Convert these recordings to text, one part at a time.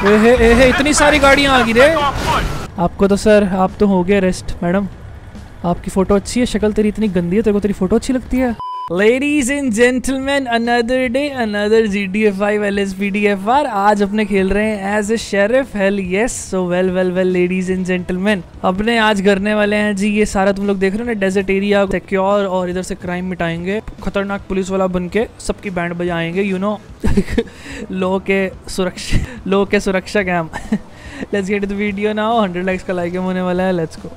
ए, हे, ए इतनी सारी गाड़ियाँ आ गई रे। आपको तो सर, आप तो हो गए रेस्ट मैडम। आपकी फ़ोटो अच्छी है, शक्ल तेरी इतनी गंदी है, तेरे को तेरी फ़ोटो अच्छी लगती है। Ladies and gentleman another day another G D F I L S P D F R आज अपने खेल रहे हैं as a sheriff hell yes so well well well ladies and gentleman अपने आज करने वाले हैं जी, ये सारा तुम लोग देख रहे हो ना डेजर्ट एरिया सिक्योर और इधर से क्राइम मिटाएँगे। खतरनाक पुलिस वाला बन के सबकी बैंड बजाएँगे यू नो लो के सुरक्षा लो के सुरक्षा cam let's get the video now 100 likes का लाइक होने वाला है लेट्स गो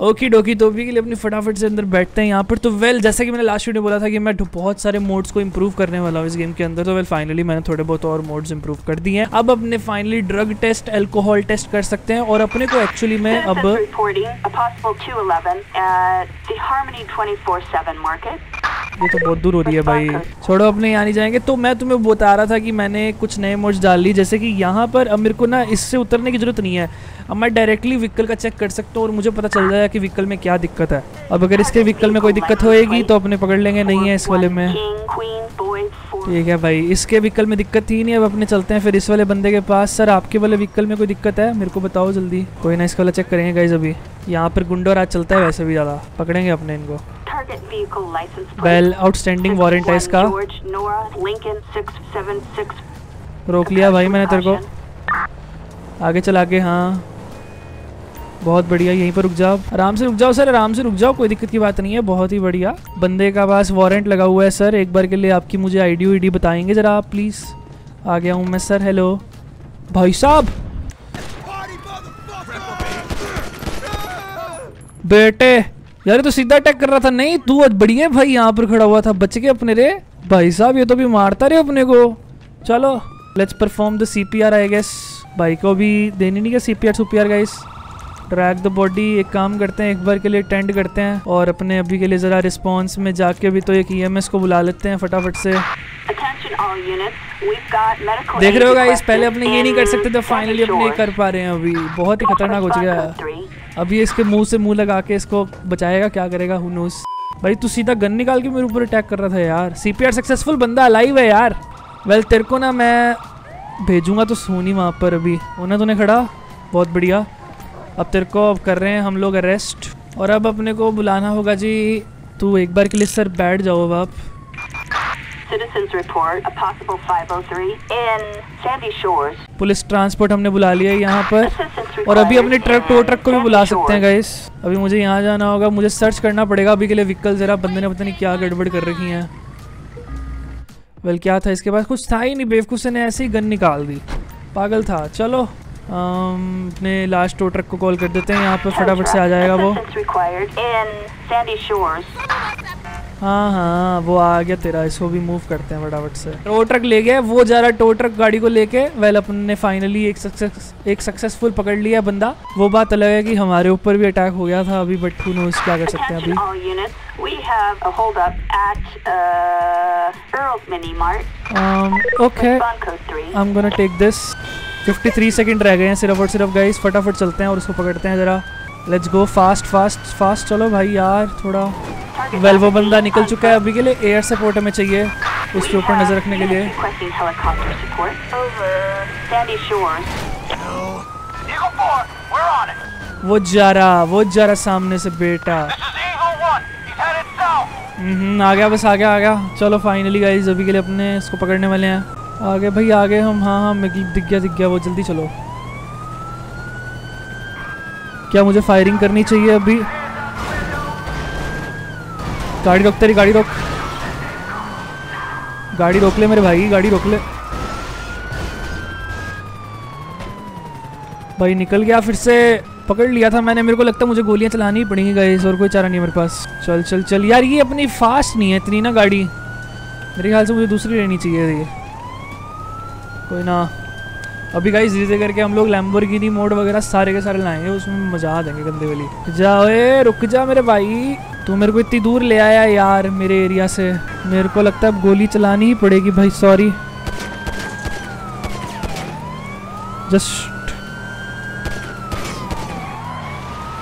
ओके डोकी तो भी के लिए अपनी फटाफट से अंदर बैठते हैं यहाँ पर। तो वेल जैसा कि मैंने लास्ट वीडियो बोला था कि मैं बहुत सारे मोड्स को इंप्रूव करने वाला हूँ इस गेम के अंदर तो वेल फाइनली मैंने थोड़े बहुत और मोड्स इंप्रूव कर दिए हैं। अब अपने finally drug test alcohol test कर सकते हैं और अपने को एक्चुअली में अब reporting a possible 211 at the Harmony 24/7 market. ये तो बहुत दूर हो रही है भाई। छोड़ो अपने यहाँ नहीं जाएँगे। तो मैं तुम्हें बता रहा था कि मैंने कुछ नए मोड्स डाल ली जैसे कि यहाँ पर अब मेरे को ना इससे उतरने की ज़रूरत नहीं है। अब मैं डायरेक्टली व्हीकल का चेक कर सकता हूँ और मुझे पता चल जाएगा कि व्हीकल में क्या दिक्कत है। अब अगर इसके व्हीकल में कोई दिक्कत होएगी तो अपने पकड़ लेंगे नहीं है इस वाले में. ठीक है भाई इसके व्हीकल में दिक्कत थी नहीं अब अपने चलते हैं फिर इस वाले बंदे के पास। सर आपके वाले व्हीकल में कोई दिक्कत है? मेरे को बताओ जल्दी। कोई ना इसका वाला चेक करेंगे गाइज़ अभी। यहाँ पर गुंडो राज चलता है वैसे भी ज़्यादा। पकड़ेंगे अपने इनको. वेल आउटस्टैंडिंग वारंट है इसका। George Nora Lincoln 676. रोक लिया भाई मैंने तेरे को। आगे चला के हाँ। बहुत बढ़िया, यहीं पर रुक जाओ। आराम से रुक जाओ, सर, आराम से रुक जाओ, कोई दिक्कत की बात नहीं है, बहुत ही बढ़िया। बंदे का पास वारंट लगा हुआ है, सर, एक बार के लिए आपकी मुझे आईडी वीडी बताएँगे ज़रा आप प्लीज़ आ गया हूँ मैं, सर हेलो भाई साहब! बेटे, यार तो सीधा अटैक कर रहा था, नहीं, तू आज बढ़िया भाई, यहाँ पर खड़ा हुआ था, बच के अपने रे। भाई साहब, ये तो भी मारता रे अपने को। चलो let's perform the CPR I guess भाई को भी देनी नहीं क्या सीपीआर सुपीआर गाइस ड्रैग द बॉडी एक काम करते हैं एक बार के लिए टेंट करते हैं और अपने अभी के लिए ज़रा रिस्पॉन्स में जाके भी तो एक ईएमएस को बुला लेते हैं फटाफट से। देख रहे हो गाइस पहले अपने ये नहीं कर सकते थे फाइनली अपने ये कर पा रहे हैं अभी। बहुत ही खतरनाक हो चुका है। अभी इसके मुँह से मुँह लगा के इसको बचाएगा क्या करेगा हु नोस भाई तू सीधा गन निकाल के मेरे ऊपर अटैक कर रहा था यार। सीपीआर सक्सेसफुल बंदा अलाइव है यार। वेल तेरे को ना मैं भेजूँगा तो सोनी वहाँ पर अभी। होना तूने खड़ा? बहुत बढ़िया। अब तेरे को अब कर रहे हैं हम लोग अरेस्ट और अब अपने को बुलाना होगा जी। तू एक बार के लिए सर बैठ जाओ अब आप। Citizens report a possible 503 in Sandy Shores. Police transport हमने बुला लिया है यहाँ पर। और अभी अपने ट्रक टो ट्रक को भी बुला सकते हैं गाइस अभी मुझे यहाँ जाना होगा मुझे सर्च करना पड़ेगा अभी के लिए व्हीकल ज़रा। बंदे ने पता नहीं क्या गड़बड़ कर रखी हैं। वेल क्या था इसके पास? कुछ था ही नहीं बेवकूफ़ से ने ऐसे ही गन निकाल दी। पागल था। चलो। अपने लास्ट टो ट्रक को कॉल कर देते हैं यहाँ पर फटाफट से आ जाएगा वो. हाँ हाँ वो आ गया तेरा इसको भी मूव करते हैं फटाफट से। टो ट्रक ले गया वो जा रहा टो ट्रक गाड़ी को लेके। वेल अपन ने फाइनली एक सक्सेस एक सक्सेसफुल पकड़ लिया बंदा। वो बात अलग है कि हमारे ऊपर भी अटैक हो गया था अभी बट हु नोस क्या कर सकते हैं अभी. Okay Respond code 3. I'm gonna take this 53 second रह गए हैं सिर्फ़ और सिर्फ़ गाइस फटाफट चलते हैं और उसको पकड़ते हैं ज़रा let's go fast fast fast चलो भाई यार थोड़ा वेल वो बंदा निकल चुका है अभी के लिए एयर सपोर्ट हमें चाहिए उसके ऊपर नज़र रखने के लिए units Requesting helicopter support. Over. Sandy Shores. Eagle 4, we're on it. वो जा रहा वो जा रहा सामने से बेटा This is Eagle 1. He's headed south. हम्म आ गया बस आ गया आ गया चलो फाइनली गाइज़ अभी के लिए अपने इसको पकड़ने वाले हैं आगे भाई, आगे हम हाँ हाँ दिख गया दिख गया वो जल्दी चलो। क्या मुझे फायरिंग करनी चाहिए अभी? गाड़ी रोक, तेरी गाड़ी रोक। गाड़ी रोक ले मेरे भाई, गाड़ी रोक ले। भाई, निकल गया फिर से। पकड़ लिया था मैंने, मेरे को लगता है मुझे गोलियाँ चलानी पड़ेंगी गाइस और कोई चारा नहीं मेरे पास। चल चल चल। यार, ये अपनी फास्ट नहीं है, इतनी ना गाड़ी। मेरे ख्याल से मुझे दूसरी लेनी चाहिए ये। कोई ना। अभी गाइस धीरे करके हम लोग लैम्बोर्गिनी मोड वगैरह सारे के सारे लाएँगे, उसमें मज़ा आ देंगे गंदे वाली। जाओ रुक जा मेरे भाई। तू मेरे को इतनी दूर ले आया यार, मेरे एरिया से। मेरे को लगता है अब गोली चलानी ही पड़ेगी भाई सॉरी जस्ट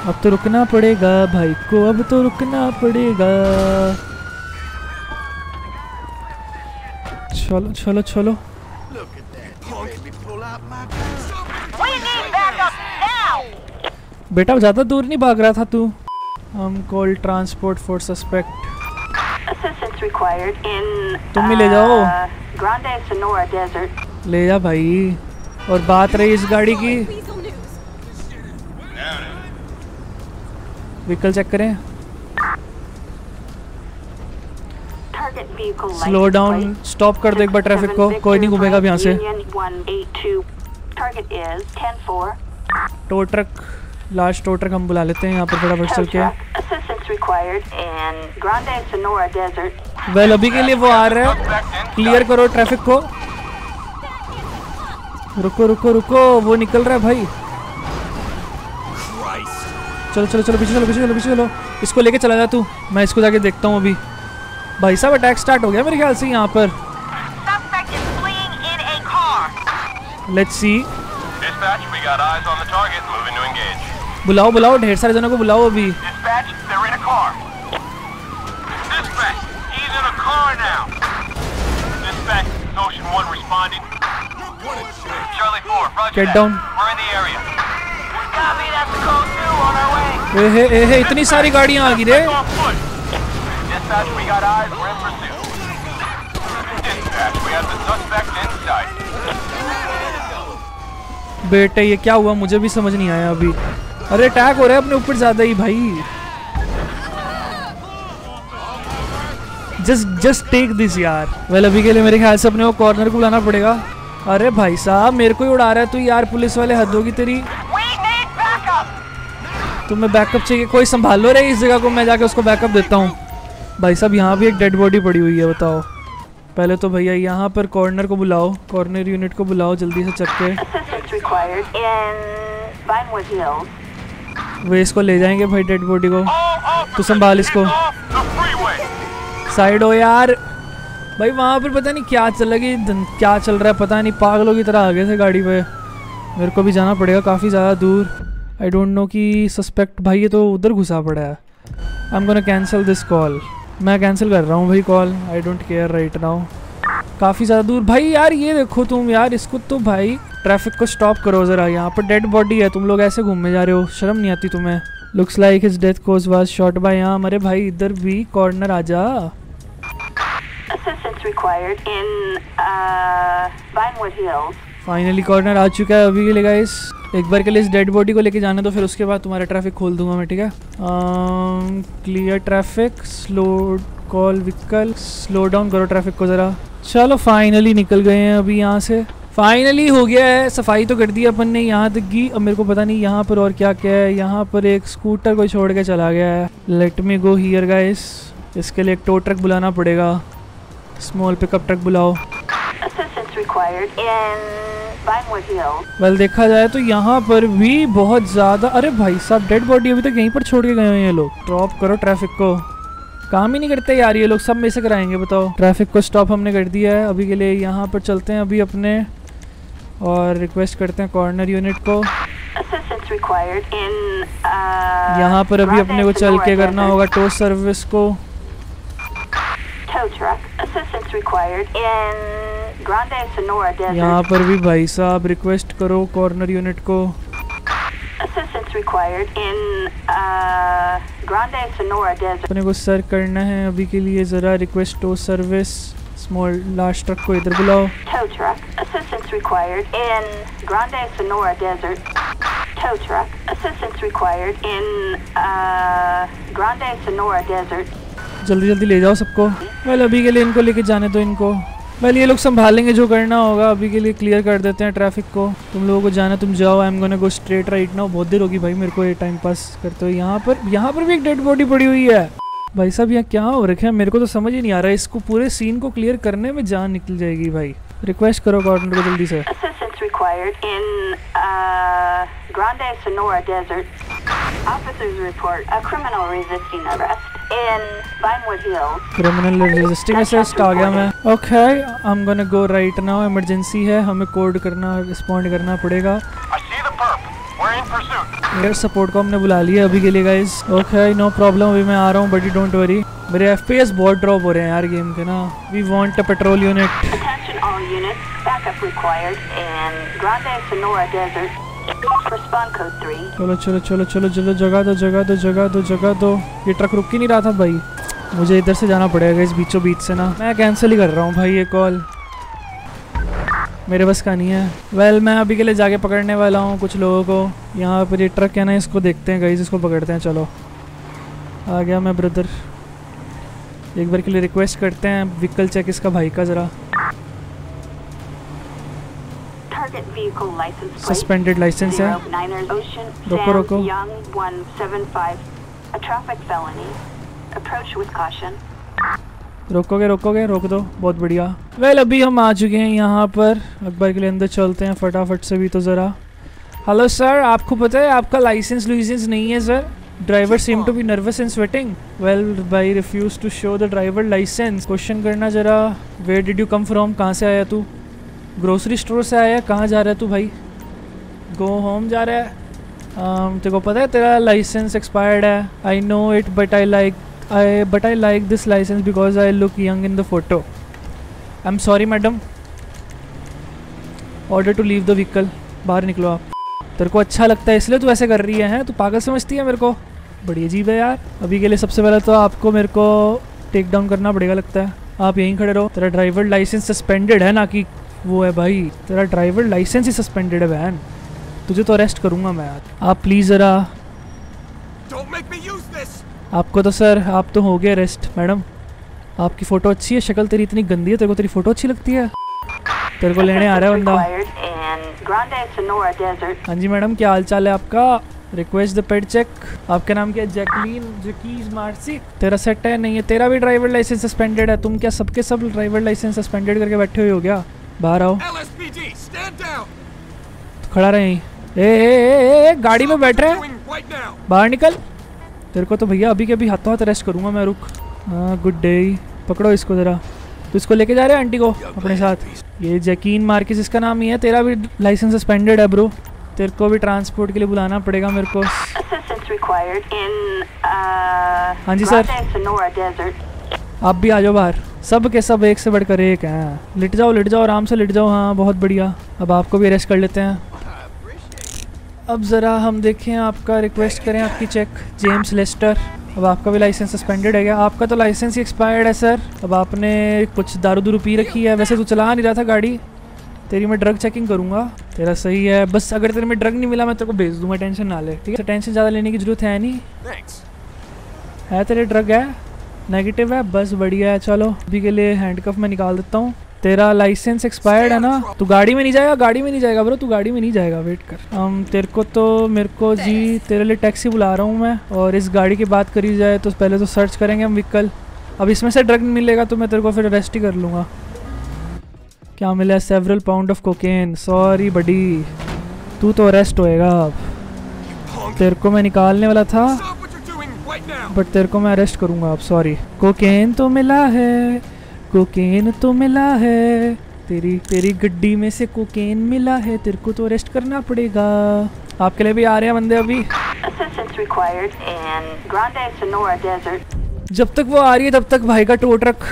अब तो रुकना पड़ेगा भाई को, अब तो रुकना पड़ेगा। चलो चलो चलो। बेटा ज़्यादा दूर नहीं भाग रहा था तू? हम कॉल ट्रांसपोर्ट फॉर सस्पेक्ट तुम भी ले जाओ। uh, Desert. ले जा भाई। और बात रही इस गाड़ी की। व्हीकल चेक करें। Target डाउन stop कर दो एक बार ट्रैफ़िक को कोई नहीं घूमेगा यहाँ से Union 182. Target is 104. Tow truck last tow truck हम बुला लेते हैं यहाँ पर फटाफट चल के. वेल अभी के लिए वो आ रहा है क्लियर करो ट्रैफ़िक को रुको रुको रुको वो निकल रहा है भाई चलो चलो चलो पीछे चलो पीछे चलो पीछे चलो इसको लेके चला जा तू मैं इसको जाके देखता हूँ अभी भाई साहब अटैक स्टार्ट हो गया मेरे ख्याल से यहाँ पर. Let's see. बुलाओ बुलाओ ढेर सारे जनों को बुलाओ अभी Dispatch, they're in a car. Dispatch, he's in a car now. Dispatch, it's Ocean 1 responding. Charlie 4, roger Get that. down. We're in the area. Copy, that's the code 2 on our way. ए हे ए हे इतनी सारी गाड़ियाँ आ गई रे. Dispatch, we got eyes. We're in pursuit. Dispatch, we have the suspect in sight. बेटे ये क्या हुआ मुझे भी समझ नहीं आया अभी अरे अटैक हो रहा है अपने ऊपर ज़्यादा ही भाई जस्ट जस्ट टेक दिस यार वेल अभी के लिए मेरे ख्याल से अपने वो कॉर्नर को बुलाना पड़ेगा अरे भाई साहब मेरे को ही उड़ा रहा है तू यार पुलिस वाले हद होगी तेरी. तुम्हें बैकअप चाहिए कोई संभाल लो रे इस जगह को मैं जाके उसको बैकअप देता हूँ भाई साहब, यहाँ भी एक डेड बॉडी पड़ी हुई है, बताओ। पहले तो भैया, यहाँ पर कॉर्नर को बुलाओ कॉर्नर यूनिट को बुलाओ, जल्दी से चक के Assistance required in Vinewood Hills. वे इसको ले जाएँगे भाई डेड बॉडी को। तो संभाल इसको. साइड हो यार। भाई, वहाँ पर पता नहीं क्या चल रहा है क्या चल रहा है, पता नहीं, पागलों की तरह आ गए थे गाड़ी पे। मेरे को भी जाना पड़ेगा काफ़ी ज़्यादा दूर। आई डोंट नो कि सस्पेक्ट भाई, ये तो उधर घुसा पड़ा है। I'm gonna cancel this call मैं कैंसिल कर रहा हूँ भाई call I don't care right now काफ़ी ज़्यादा दूर. भाई यार ये देखो तुम यार इसको तो भाई ट्रैफ़िक को स्टॉप करो ज़रा. यहाँ पर डेड बॉडी है. तुम लोग ऐसे घूमने जा रहे हो. शर्म नहीं आती तुम्हें. Looks like his death cause was shot by यहाँ अरे भाई इधर भी कॉर्नर आ जा. Uh, फाइनली कॉर्नर आ चुका है अभी के लिए गाइस एक बार के लिए इस डेड बॉडी को लेके जाने तो फिर उसके बाद तुम्हारा ट्रैफ़िक खोल दूँगा मैं, ठीक है? Clear traffic slow call vehicle slow down करो ट्रैफ़िक को ज़रा। चलो फाइनली निकल गए हैं अभी यहाँ से। फाइनली हो गया है, सफ़ाई तो कर दी अपन ने यहाँ तक की। अब मेरे को पता नहीं यहाँ पर और क्या क्या है। यहाँ पर एक स्कूटर को छोड़ के चला गया है। Let me go here guys इसके लिए एक टो ट्रक बुलाना पड़ेगा। स्मॉल पिकअप ट्रक बुलाओ। Required in. वेल देखा जाए तो यहाँ पर भी बहुत ज़्यादा अरे भाई साहब डेड बॉडी अभी तक यहीं पर छोड़ के गए हैं ये लोग। ड्रॉप करो ट्रैफ़िक को। काम ही नहीं करते यार ये लोग सब में से कराएँगे बताओ। ट्रैफ़िक को स्टॉप हमने कर दिया है। अभी के लिए यहाँ पर चलते हैं अभी अपने और रिक्वेस्ट करते हैं कॉर्नर यूनिट को। In uh, यहाँ पर अभी अपने को चल के करना होगा टो सर्विस को। यहाँ पर भी भाई साहब रिक्वेस्ट करो कॉर्नर यूनिट को uh. अपने को सर करना है अभी के लिए ज़रा request tow service small last truck को इधर बुलाओ Tow truck. Assistance required in uh, Grande Sonora Desert. जल्दी जल्दी ले जाओ सबको वेल अभी के लिए इनको लेके जाने दो इनको वेल ये लोग संभालेंगे जो करना होगा, अभी के लिए क्लियर कर देते हैं ट्रैफ़िक को। तुम लोगों को जाना, तुम जाओ I'm gonna go straight right now बहुत देर होगी भाई मेरे को ये टाइम पास करते हो यहाँ पर यहाँ पर भी एक डेड बॉडी पड़ी हुई है। भाई साहब, यहाँ क्या हो रखे हैं? मेरे को तो समझ ही नहीं आ रहा है। इसको पूरे सीन को क्लियर करने में जान निकल जाएगी भाई। रिक्वेस्ट करो कॉर्नर को जल्दी से। Grande Sonora Desert. Officers report a criminal resisting arrest. Criminal resisting assist आ गया मैं। ओके हम gonna go right now emergency है हमें कोड करना रिस्पॉन्ड करना पड़ेगा। एयर सपोर्ट को हमने बुला लिया अभी के लिए गाइज़ ओके नो प्रॉब्लम अभी मैं आ रहा हूँ बट यू डोंट वरी मेरे एफ़ पी एस बहुत ड्रॉप हो रहे हैं यार गेम के ना। We want a patrol unit Respond code 3. चलो चलो चलो चलो चलो जगह दो जगह दो जगह दो जगह दो। ये ट्रक रुक ही नहीं रहा था भाई। मुझे इधर से जाना पड़ेगा इस बीचों बीच से ना। मैं कैंसिल ही कर रहा हूँ भाई ये कॉल मेरे बस का नहीं है। वेल well, मैं अभी के लिए जाके पकड़ने वाला हूँ कुछ लोगों को। यहाँ पर ये ट्रक है ना इसको देखते हैं गाइस इसको पकड़ते हैं चलो। आ गया मैं ब्रदर एक बार के लिए रिक्वेस्ट करते हैं व्हीकल चेक इसका भाई का ज़रा। Traffic felony. Approach with caution. रोकोगे रोकोगे? रोक दो। बहुत बढ़िया। वेल well, अभी हम आ चुके हैं यहाँ पर। अकबर के लिए अंदर चलते हैं फटाफट से भी तो ज़रा। हेलो सर आपको पता है आपका लाइसेंस लुइसेंस नहीं है sir driver seem to be nervous and sweating well by refuse to show the driver licence question करना ज़रा where did you come from कहाँ से आया तू? ग्रोसरी स्टोर से आया कहाँ जा रहा है तू भाई? गो होम जा रहा है। तेरे को पता है, तेरा लाइसेंस एक्सपायर्ड है। I know it but I like I but I like this licence because I look young in the photo I'm sorry madam order to leave the vehicle. बाहर निकलो आप। तेरे को अच्छा लगता है, इसलिए तू ऐसे कर रही है, हैं? तू पागल समझती है मेरे को? बड़ी अजीब है यार। अभी के लिए सबसे पहले तो आपको मेरे को टेक डाउन करना पड़ेगा, लगता है। आप यहीं खड़े रहो। तेरा ड्राइवर लाइसेंस सस्पेंडेड है ना कि वो है भाई तेरा ड्राइवर लाइसेंस ही सस्पेंडेड है बहन। तुझे तो अरेस्ट करूँगा मैं यार। आप प्लीज़ ज़रा! आपको तो सर आप तो हो गए अरेस्ट मैडम आपकी फ़ोटो अच्छी है शक्ल तेरी इतनी गंदी है तेरे को तेरी फ़ोटो अच्छी लगती है? तेरे को लेने आ रहा है बंदा. हाँ जी मैडम क्या हाल चाल है आपका? रिक्वेस्ट द पेड चेक आपका नाम क्या है? जैकलीन जकीज मार्सी। तेरा सेट है? नहीं है। तेरा भी ड्राइवर लाइसेंस सस्पेंडेड है। तुम क्या सबके सब ड्राइवर लाइसेंस सस्पेंडेड करके बैठे हुए हो क्या? बाहर आओ। LSPD, stand down! खड़ा रहे। ए, ए, ए, ए, ए गाड़ी में बैठ रहे हैं! बाहर निकल। तेरे को तो भैया अभी के अभी हाथों हाथ अरेस्ट करूँगा मैं रुक। हाँ गुड डे पकड़ो इसको ज़रा। तो इसको लेके जा रहे हैं आंटी को अपने साथ। ये जकीन मार्किस इसका नाम ही है तेरा भी लाइसेंस सस्पेंडेड है ब्रो तेरे को भी ट्रांसपोर्ट के लिए बुलाना पड़ेगा मेरे को। Uh, हाँ जी, सर। आप भी आ जाओ बाहर। सब के सब एक से बढ़कर एक हैं। लिट जाओ लिट जाओ आराम से लिट जाओ। हाँ बहुत बढ़िया। अब आपको भी अरेस्ट कर लेते हैं। अब ज़रा हम देखें आपका रिक्वेस्ट करें आपकी चेक जेम्स लेस्टर अब आपका भी लाइसेंस सस्पेंडेड है क्या? आपका तो लाइसेंस ही एक्सपायर्ड है सर अब आपने कुछ दारू दूरू पी रखी है। वैसे तू चला नहीं रहा था गाड़ी। तेरी मैं ड्रग चेकिंग करूँगा। तेरा सही है। बस अगर तेरे में ड्रग नहीं मिला मैं तेरे को भेज दूँगा। टेंशन ना ले। ठीक है? टेंशन ज़्यादा लेने की ज़रूरत है नहीं। Thanks. है तेरे ड्रग है? नेगेटिव है, बस बढ़िया है। चलो, अभी के लिए हैंडकफ में निकाल देता हूँ। तेरा लाइसेंस एक्सपायर्ड है ना? तू गाड़ी में नहीं जाएगा? गाड़ी में नहीं जाएगा ब्रो तू गाड़ी में नहीं जाएगा? वेट कर। हम तेरे को तो मेरे को जी, तेरे लिए टैक्सी बुला रहा हूँ मैं। और इस गाड़ी की बात करी जाए तो पहले तो सर्च करेंगे हम व्हीकल अब इसमें से ड्रग मिलेगा तो मैं तेरे को फिर अरेस्ट ही कर लूँगा। क्या मिला? Several pound of cocaine sorry buddy तू तो अरेस्ट होएगा अब। तेरे को मैं निकालने वाला था। बट तेरे को मैं अरेस्ट करूँगा अब सॉरी कोकेन तो मिला है कोकेन तो मिला है. तेरी तेरी गड्डी में से कोकेन मिला है तेरे को तो अरेस्ट करना पड़ेगा. आपके लिए भी आ रहे हैं बंदे अभी. जब तक वो आ रही है तब तक भाई का टो ट्रक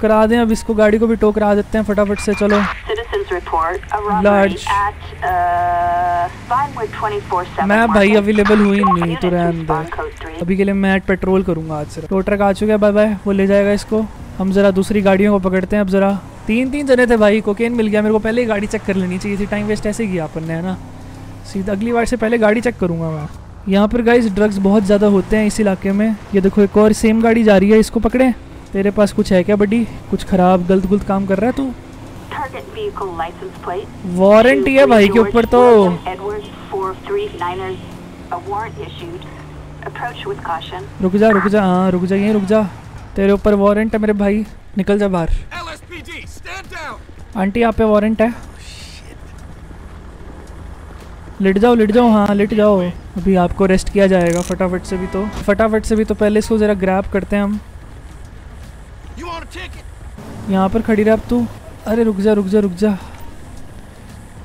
करा दें. अब इसको गाड़ी को भी टो करा देते हैं फटाफट से चलो. Report a robbery Large. at uh, मैं भाई अवेलेबल हुई नहीं तो रहने दे। 3. अभी के लिए मैं पेट्रोल करूँगा आज से। टो ट्रक आ चुका है बाय बाय वो ले जाएगा इसको। हम ज़रा दूसरी गाड़ियों को पकड़ते हैं अब ज़रा। तीन तीन जने थे भाई कोकेन मिल गया। मेरे को पहले ही गाड़ी चेक कर लेनी चाहिए थी। टाइम वेस्ट ऐसे किया अपन ने है ना? सीधा अगली बार से पहले गाड़ी चेक करूँगा मैं। यहाँ पर गाइस ड्रग्स बहुत ज़्यादा होते हैं इस इलाके में। ये देखो एक और सेम गाड़ी जा रही है इसको पकड़े। तेरे पास कुछ है क्या बड्डी कुछ खराब गलत गुलत काम कर रहा है तू? वारंटी है भाई के ऊपर तो William Edwards 439ers. A warrant issued. Approach with caution. रुक जा रुक जा हाँ रुक जा यहीं रुक जा तेरे ऊपर वारंट है मेरे भाई निकल जा बाहर! आंटी यहाँ पे वारंट है लेट जाओ लेट जाओ हाँ लेट जाओ अभी आपको रेस्ट किया जाएगा फटाफट से भी तो फटाफट से भी तो पहले इसको ज़रा ग्रैब करते हैं हम? यहाँ पर खड़ी रह अब तू अरे रुक जा रुक जा रुक जा।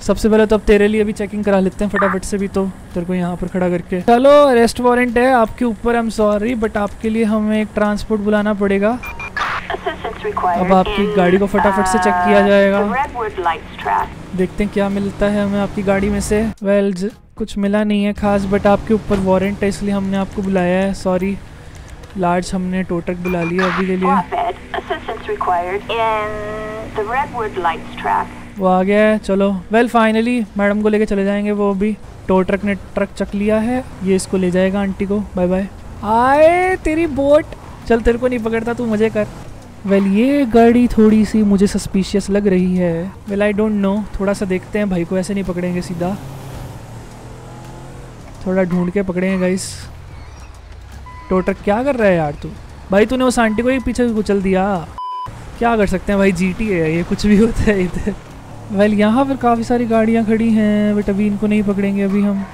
सबसे पहले तो अब तेरे लिए भी चेकिंग करा लेते हैं फटाफट से भी तो। तेरे को यहाँ पर खड़ा करके। चलो अरेस्ट वारंट है। आपके ऊपर आई एम सॉरी बट आपके लिए हमें एक ट्रांसपोर्ट बुलाना पड़ेगा। अब आपकी गाड़ी को फटाफट से चेक किया uh, जाएगा। देखते हैं क्या मिलता है हमें आपकी गाड़ी में से। वेल well, कुछ मिला नहीं है खास बट आपके ऊपर वारंट है इसलिए हमने आपको बुलाया है। सॉरी लार्ज हमने टोटक बुला लिया अभी के लिए। Assistance required in the Redwood Lights track. वो आ गया है चलो। वेल फाइनली मैडम को लेके चले जाएँगे वो अभी टो ट्रक ने ट्रक चक लिया है। ये इसको ले जाएगा आंटी को। बाय बाय आए तेरी बोट चल तेरे को नहीं पकड़ता तू मज़े कर। वेल well, ये गाड़ी थोड़ी सी मुझे सस्पिशियस लग रही है। वेल आई डोंट नो थोड़ा सा देखते हैं भाई को ऐसे नहीं पकड़ेंगे सीधा। थोड़ा ढूंढ के पकड़ेंगे गाइस टो ट्रक क्या कर रहा है यार तू? भाई तूने उस आंटी को ही पीछे कुचल दिया। क्या कर सकते हैं भाई? जीटी है ये कुछ भी होता है इधर। वेल यहाँ पर काफ़ी सारी गाड़ियाँ खड़ी हैं बट अभी इनको नहीं पकड़ेंगे अभी हम।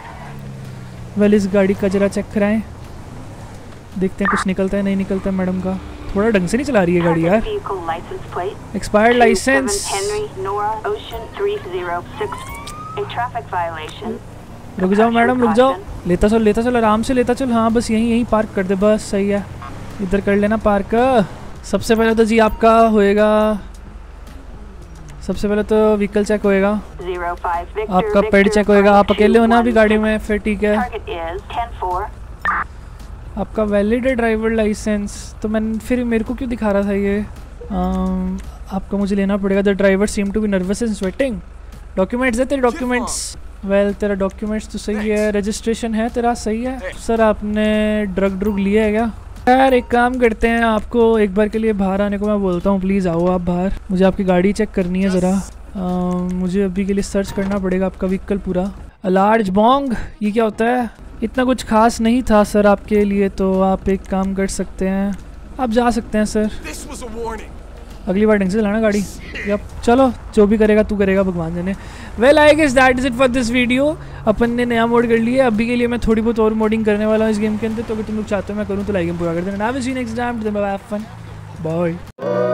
वेल इस गाड़ी का जरा चेक कराएँ। देखते हैं कुछ निकलता है नहीं निकलता है मैडम का। थोड़ा ढंग से नहीं चला रही है गाड़ी यार. Expired licence Henry Nora Ocean 306. A traffic violation. रुक जाओ मैडम रुक जाओ। लेता चल लेता चल आराम से लेता चल। हाँ बस यहीं यहीं पार्क कर दे बस सही है। इधर कर लेना पार्क सबसे पहले तो जी आपका होएगा सबसे पहले तो व्हीकल चेक होएगा। आपका पेड चेक होएगा आप अकेले हो ना अभी गाड़ी में? फिर ठीक है। Target is 10-4. आपका वैलिड है ड्राइवर लाइसेंस तो मैंने फिर मेरे को क्यों दिखा रहा था ये? आपका मुझे लेना पड़ेगा। The driver seem to be nervous and sweating documents है तेरे डॉक्यूमेंट्स वेल तेरा डॉक्यूमेंट्स तो सही है। रजिस्ट्रेशन है तेरा? सही है? सर आपने ड्रग ड्रुग लिया है क्या? यार एक काम करते हैं आपको एक बार के लिए बाहर आने को मैं बोलता हूँ प्लीज़ आओ आप बाहर। मुझे आपकी गाड़ी चेक करनी है ज़रा। मुझे अभी के लिए सर्च करना पड़ेगा आपका व्हीकल पूरा। लार्ज बॉन्ग ये क्या होता है? इतना कुछ खास नहीं था सर आपके लिए तो आप एक काम कर सकते हैं। आप जा सकते हैं सर अगली बार ढंग से चलाना गाड़ी। यप चलो, जो भी करेगा, तू करेगा भगवान जाने। Well I guess that is it for this video अपन ने नया मोड कर लिया अभी के लिए मैं थोड़ी बहुत और मोडिंग करने वाला हूँ इस गेम के अंदर। तो अगर तुम लोग चाहते हो मैं करूँ तो लाइक पूरा कर देना। Next time bye